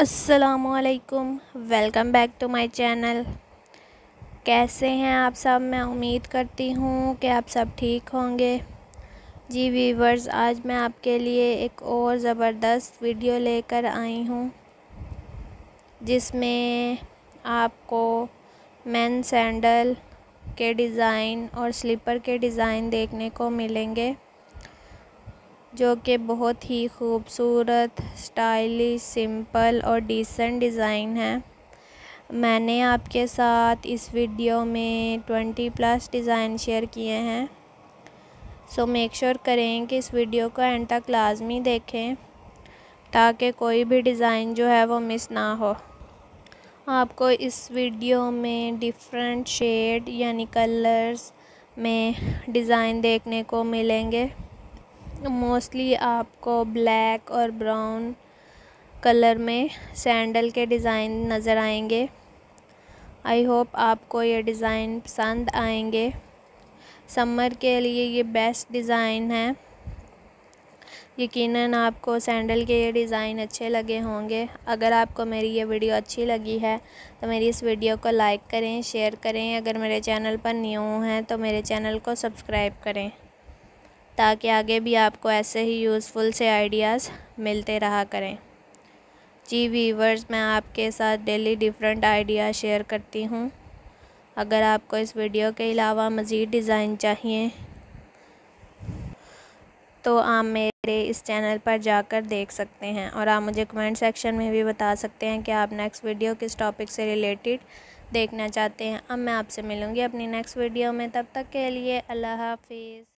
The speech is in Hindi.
असलकुम welcome back to my channel. कैसे हैं आप सब? मैं उम्मीद करती हूँ कि आप सब ठीक होंगे। जी वीवर्स आज मैं आपके लिए एक और ज़बरदस्त वीडियो लेकर आई हूँ, जिसमें आपको मैन सैंडल के डिज़ाइन और स्लीपर के डिज़ाइन देखने को मिलेंगे। जो कि बहुत ही खूबसूरत, स्टाइलिश, सिंपल और डिसेंट डिज़ाइन है। मैंने आपके साथ इस वीडियो में ट्वेंटी प्लस डिज़ाइन शेयर किए हैं। सो मेक श्योर करें कि इस वीडियो को एंड तक लाजमी देखें, ताकि कोई भी डिज़ाइन जो है वो मिस ना हो। आपको इस वीडियो में डिफरेंट शेड यानी कलर्स में डिज़ाइन देखने को मिलेंगे। मोस्टली आपको ब्लैक और ब्राउन कलर में सैंडल के डिज़ाइन नज़र आएँगे। आई होप आपको ये डिज़ाइन पसंद आएँगे। समर के लिए ये बेस्ट डिज़ाइन है। यकीनन आपको सैंडल के ये डिज़ाइन अच्छे लगे होंगे। अगर आपको मेरी ये वीडियो अच्छी लगी है तो मेरी इस वीडियो को लाइक करें, शेयर करें। अगर मेरे चैनल पर न्यू हैं तो मेरे चैनल को सब्सक्राइब करें। ताकि आगे भी आपको ऐसे ही यूज़फुल से आइडियाज़ मिलते रहा करें। जी वीवर्स मैं आपके साथ डेली डिफरेंट आइडिया शेयर करती हूँ। अगर आपको इस वीडियो के अलावा मज़ीद डिज़ाइन चाहिए तो आप मेरे इस चैनल पर जाकर देख सकते हैं और आप मुझे कमेंट सेक्शन में भी बता सकते हैं कि आप नेक्स्ट वीडियो किस टॉपिक से रिलेटेड देखना चाहते हैं। अब मैं आपसे मिलूँगी अपनी नेक्स्ट वीडियो में। तब तक के लिए अल्लाह हाफिज़।